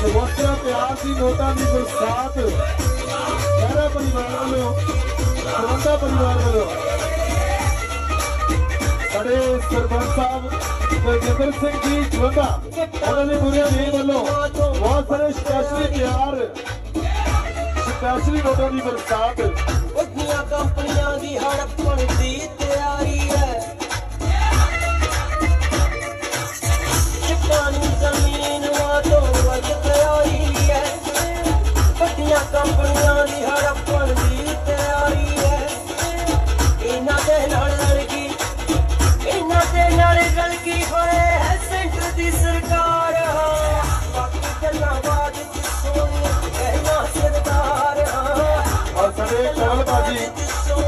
ਸਵਸਤਰਾ ਪਿਆਰ ਦੀ ਨੋਟਾਂ ਦੀ ਬਰਸਾਤ ਮਹਿਰਾ ਪਰਿਵਾਰ ਵੱਲੋਂ ਸਰਵੰਦਾ ਪਰਿਵਾਰ ਵੱਲੋਂ ਸਾਡੇ ਸਰਪੰਚ ਸਾਹਿਬ ਗੁਰਜਿੰਦਰ ਸਿੰਘ ਜੀ ਜਵੰਦਾ ਉਹਨਾਂ ਦੇ ਪੂਰੇ ਟੀਮ ਵੱਲੋਂ ਬਹੁਤ ਸਾਰੇ ਸਪੈਸ਼ਲੀ ਪਿਆਰ ਸਪੈਸ਼ਲੀ ਨੋਟਾਂ ਦੀ ਬਰਸਾਤ। ਤੇ ਚਰਲ ਬਾਜੀ।